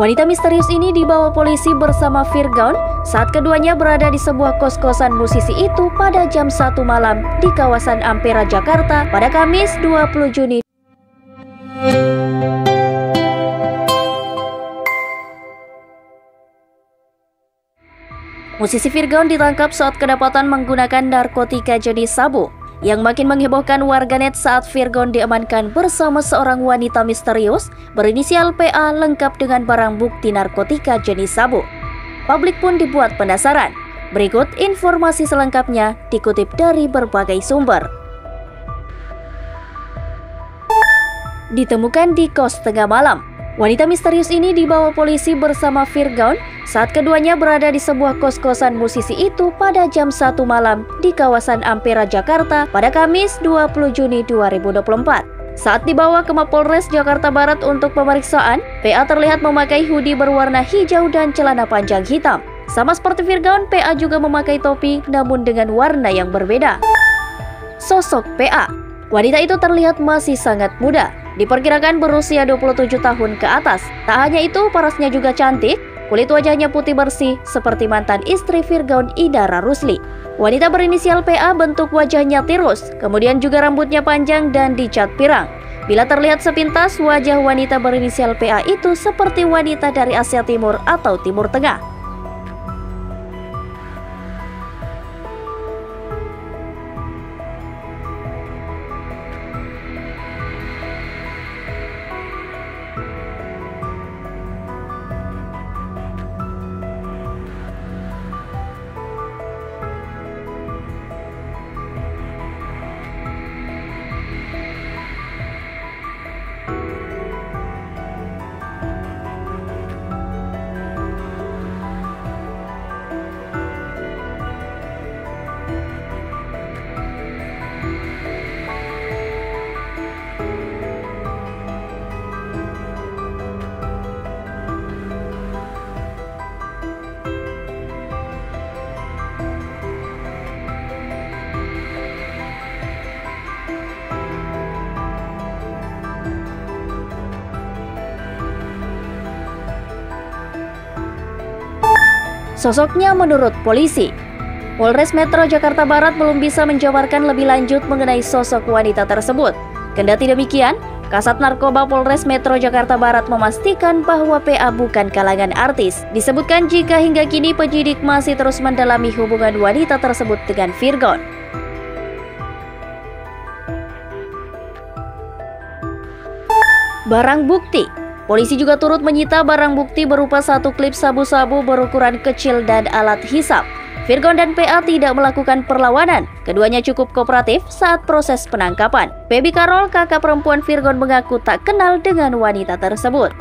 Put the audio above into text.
Wanita misterius ini dibawa polisi bersama Virgaun saat keduanya berada di sebuah kos-kosan musisi itu pada jam 1 malam di kawasan Ampera, Jakarta pada Kamis 20 Juni. Musisi Virgaun ditangkap saat kedapatan menggunakan narkotika jenis sabu yang makin menghebohkan warganet saat Virgon diamankan bersama seorang wanita misterius berinisial PA lengkap dengan barang bukti narkotika jenis sabu. Publik pun dibuat penasaran. Berikut informasi selengkapnya dikutip dari berbagai sumber. Ditemukan di kos tengah malam, Wanita misterius ini dibawa polisi bersama Virgaun saat keduanya berada di sebuah kos-kosan musisi itu pada jam 1 malam di kawasan Ampera, Jakarta pada Kamis 20 Juni 2024. Saat dibawa ke Mapolres Jakarta Barat untuk pemeriksaan, PA terlihat memakai hoodie berwarna hijau dan celana panjang hitam. Sama seperti Virgaun, PA juga memakai topi namun dengan warna yang berbeda. Sosok PA Wanita itu terlihat masih sangat muda, Diperkirakan berusia 27 tahun ke atas. Tak hanya itu, parasnya juga cantik. Kulit wajahnya putih bersih seperti mantan istri Virgaun Idara Rusli. Wanita berinisial PA bentuk wajahnya tirus, kemudian juga rambutnya panjang dan dicat pirang. Bila terlihat sepintas, wajah wanita berinisial PA itu seperti wanita dari Asia Timur atau Timur Tengah. Sosoknya menurut polisi, Polres Metro Jakarta Barat belum bisa menjabarkan lebih lanjut mengenai sosok wanita tersebut. Kendati demikian, Kasat Narkoba Polres Metro Jakarta Barat memastikan bahwa PA bukan kalangan artis. Disebutkan jika hingga kini penyidik masih terus mendalami hubungan wanita tersebut dengan Virgon. Barang bukti Polisi juga turut menyita barang bukti berupa satu klip sabu-sabu berukuran kecil dan alat hisap. Virgon dan PA tidak melakukan perlawanan. Keduanya cukup kooperatif saat proses penangkapan. Baby Carol, kakak perempuan Virgon mengaku tak kenal dengan wanita tersebut.